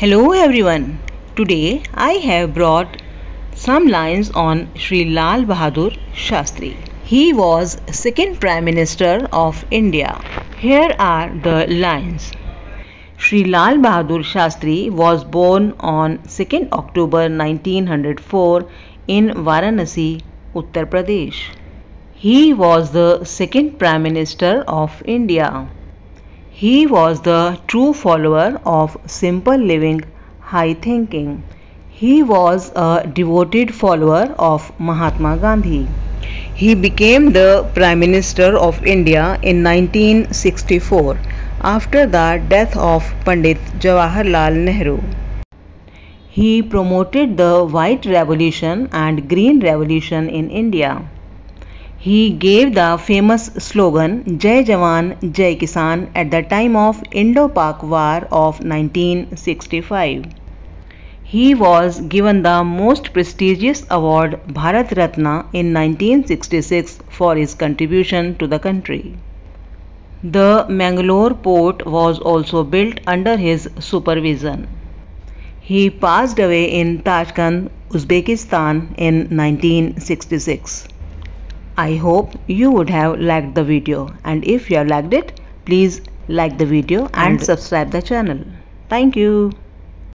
Hello everyone. Today I have brought some lines on Sri Lal Bahadur Shastri. He was second Prime Minister of India. Here are the lines. Sri Lal Bahadur Shastri was born on 2nd October 1904 in Varanasi, Uttar Pradesh. He was the second Prime Minister of India. He was the true follower of simple living, high thinking. He was a devoted follower of Mahatma Gandhi. He became the Prime Minister of India in 1964 after the death of Pandit Jawaharlal Nehru. He promoted the White Revolution and Green Revolution in India. He gave the famous slogan Jai Jawan, Jai Kisan at the time of Indo-Pak War of 1965. He was given the most prestigious award Bharat Ratna in 1966 for his contribution to the country. The Mangalore port was also built under his supervision. He passed away in Tashkent, Uzbekistan in 1966. I hope you would have liked the video and if you have liked it, please like the video and, and subscribe the channel. Thank you.